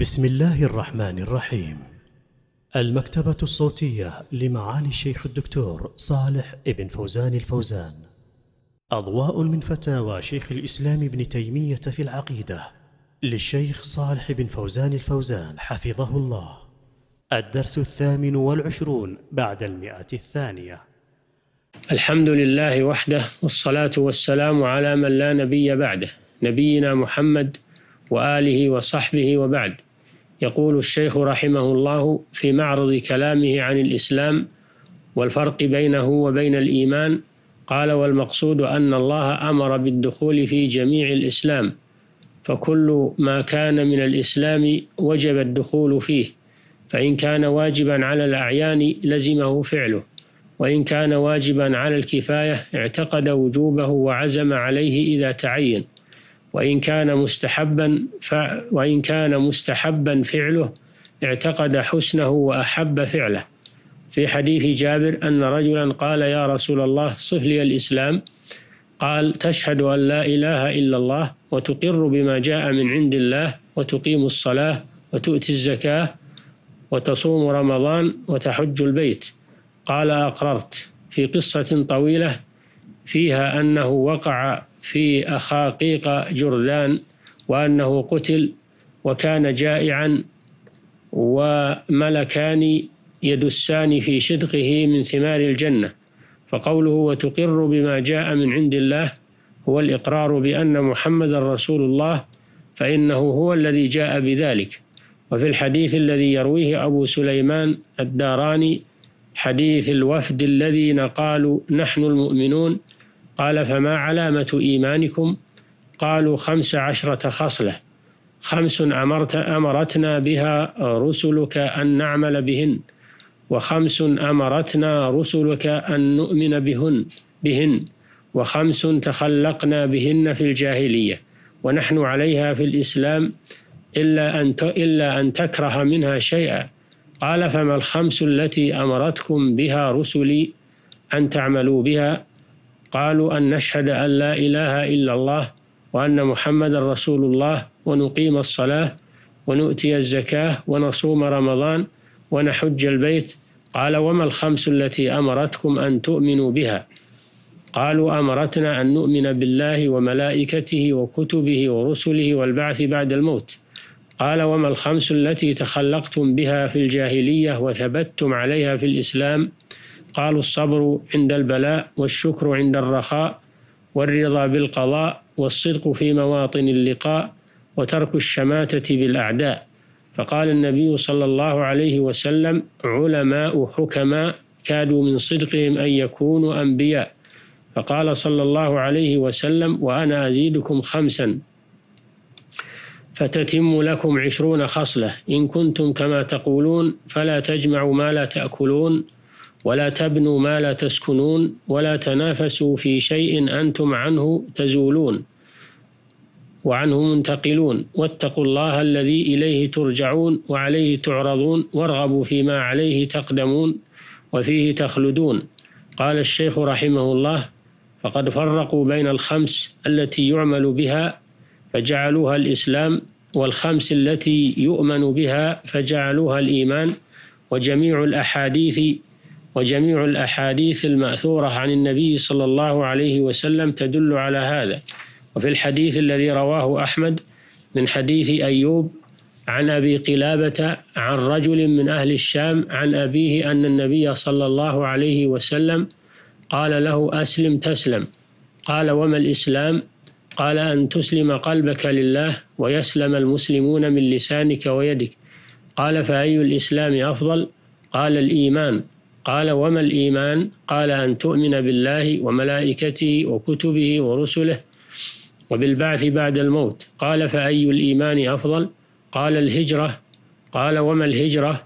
بسم الله الرحمن الرحيم. المكتبة الصوتية لمعالي الشيخ الدكتور صالح ابن فوزان الفوزان. أضواء من فتاوى شيخ الإسلام ابن تيمية في العقيدة للشيخ صالح بن فوزان الفوزان حفظه الله. الدرس الثامن والعشرون بعد المئة الثانية. الحمد لله وحده والصلاة والسلام على من لا نبي بعده نبينا محمد وآله وصحبه وبعد. يقول الشيخ رحمه الله في معرض كلامه عن الإسلام والفرق بينه وبين الإيمان قال والمقصود أن الله أمر بالدخول في جميع الإسلام فكل ما كان من الإسلام وجب الدخول فيه فإن كان واجبا على الأعيان لزمه فعله وإن كان واجبا على الكفاية اعتقد وجوبه وعزم عليه إذا تعين. وإن كان مستحبا ف... وإن كان مستحبا فعله اعتقد حسنه وأحب فعله. في حديث جابر أن رجلا قال يا رسول الله صف لي الإسلام. قال تشهد أن لا إله إلا الله وتقر بما جاء من عند الله وتقيم الصلاة وتؤتي الزكاة وتصوم رمضان وتحج البيت. قال أقررت. في قصة طويلة فيها أنه وقع في أخاقيق جرذان وأنه قتل وكان جائعا وملكان يدسان في شدقه من ثمار الجنة. فقوله وتقر بما جاء من عند الله هو الإقرار بأن محمد رسول الله فإنه هو الذي جاء بذلك. وفي الحديث الذي يرويه أبو سليمان الداراني حديث الوفد الذين قالوا نحن المؤمنون قال فما علامة إيمانكم؟ قالوا خمس عشرة خصلة. خمس أمرت أمرتنا بها رسلك أن نعمل بهن وخمس أمرتنا رسلك أن نؤمن بهن بهن وخمس تخلقنا بهن في الجاهلية. ونحن عليها في الإسلام إلا أن إلا أن تكره منها شيئا. قال فما الخمس التي أمرتكم بها رسلي أن تعملوا بها؟ قالوا أن نشهد أن لا إله إلا الله وأن محمد رسول الله ونقيم الصلاة ونؤتي الزكاة ونصوم رمضان ونحج البيت. قال وما الخمس التي أمرتكم أن تؤمنوا بها؟ قالوا أمرتنا أن نؤمن بالله وملائكته وكتبه ورسله والبعث بعد الموت. قال وما الخمس التي تخلقتم بها في الجاهلية وثبتتم عليها في الإسلام؟ قالوا الصبر عند البلاء والشكر عند الرخاء والرضا بالقضاء والصدق في مواطن اللقاء وترك الشماتة بالأعداء. فقال النبي صلى الله عليه وسلم علماء حكماء كادوا من صدقهم أن يكونوا أنبياء. فقال صلى الله عليه وسلم وأنا أزيدكم خمسا. فتتم لكم عشرون خصلة. إن كنتم كما تقولون فلا تجمعوا ما لا تأكلون. ولا تبنوا ما لا تسكنون ولا تنافسوا في شيء أنتم عنه تزولون وعنه منتقلون. واتقوا الله الذي إليه ترجعون وعليه تعرضون وارغبوا فيما عليه تقدمون وفيه تخلدون. قال الشيخ رحمه الله فقد فرقوا بين الخمس التي يعمل بها فجعلوها الإسلام والخمس التي يؤمن بها فجعلوها الإيمان وجميع الأحاديث وجميع الأحاديث المأثورة عن النبي صلى الله عليه وسلم تدل على هذا. وفي الحديث الذي رواه أحمد من حديث أيوب عن أبي قلابة عن رجل من أهل الشام عن أبيه أن النبي صلى الله عليه وسلم قال له أسلم تسلم. قال وما الإسلام؟ قال أن تسلم قلبك لله ويسلم المسلمون من لسانك ويدك. قال فأي الإسلام أفضل؟ قال الإيمان. قال وما الإيمان؟ قال أن تؤمن بالله وملائكته وكتبه ورسله وبالبعث بعد الموت. قال فأي الإيمان أفضل؟ قال الهجرة. قال وما الهجرة؟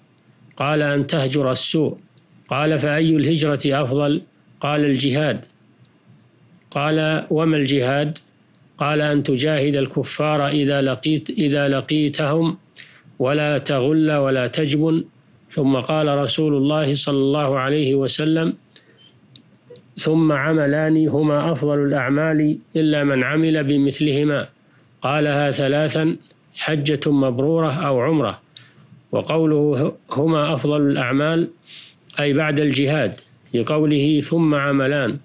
قال أن تهجر السوء. قال فأي الهجرة أفضل؟ قال الجهاد. قال وما الجهاد؟ قال أن تجاهد الكفار إذا لقيت إذا لقيتهم ولا تغل ولا تجبن ثم قال رسول الله صلى الله عليه وسلم ثم عملان هما أفضل الأعمال إلا من عمل بمثلهما. قالها ثلاثا حجة مبرورة أو عمرة. وقوله هما أفضل الأعمال أي بعد الجهاد لقوله ثم عملان.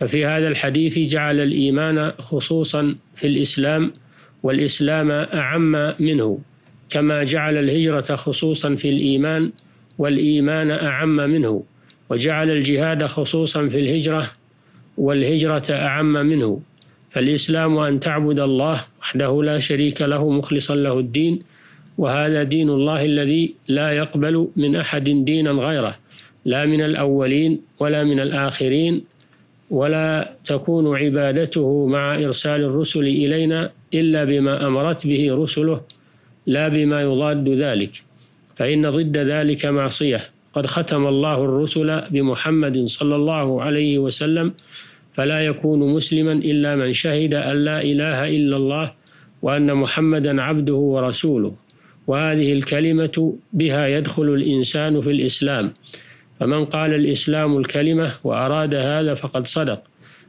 ففي هذا الحديث جعل الإيمان خصوصا في الإسلام والإسلام أعم منه. كما جعل الهجرة خصوصا في الإيمان والإيمان أعم منه وجعل الجهاد خصوصا في الهجرة والهجرة أعم منه. فالإسلام أن تعبد الله وحده لا شريك له مخلصا له الدين وهذا دين الله الذي لا يقبل من أحد دينا غيره لا من الأولين ولا من الآخرين ولا تكون عبادته مع إرسال الرسل إلينا إلا بما أمرت به رسله لا بما يضاد ذلك فإن ضد ذلك معصية. قد ختم الله الرسل بمحمد صلى الله عليه وسلم فلا يكون مسلما إلا من شهد أن لا إله إلا الله وأن محمدا عبده ورسوله. وهذه الكلمة بها يدخل الإنسان في الإسلام. فمن قال الإسلام الكلمة وأراد هذا فقد صدق.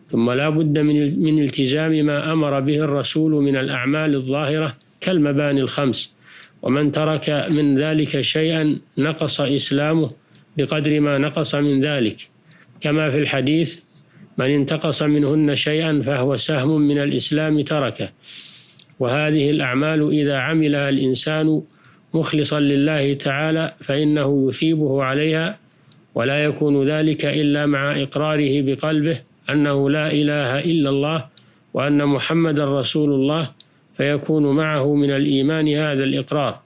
ثم لا بد من التزام ما أمر به الرسول من الأعمال الظاهرة كالمباني الخمس. ومن ترك من ذلك شيئا نقص إسلامه بقدر ما نقص من ذلك. كما في الحديث من انتقص منهن شيئا فهو سهم من الإسلام تركه. وهذه الأعمال إذا عملها الإنسان مخلصا لله تعالى فإنه يثيبه عليها ولا يكون ذلك إلا مع إقراره بقلبه أنه لا إله إلا الله وأن محمد رسول الله فيكون معه من الإيمان هذا الإقرار.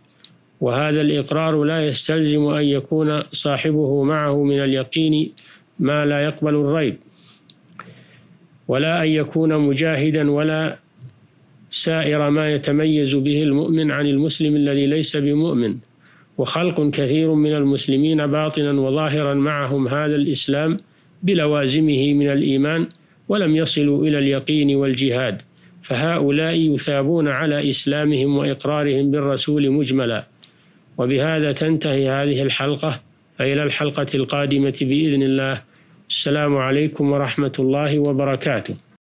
وهذا الإقرار لا يستلزم أن يكون صاحبه معه من اليقين ما لا يقبل الريب. ولا أن يكون مجاهدا ولا سائر ما يتميز به المؤمن عن المسلم الذي ليس بمؤمن. وخلق كثير من المسلمين باطنا وظاهرا معهم هذا الإسلام بلوازمه من الإيمان ولم يصلوا إلى اليقين والجهاد. فهؤلاء يثابون على إسلامهم وإقرارهم بالرسول مجملا. وبهذا تنتهي هذه الحلقة فإلى الحلقة القادمة بإذن الله. السلام عليكم ورحمة الله وبركاته.